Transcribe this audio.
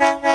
Bye.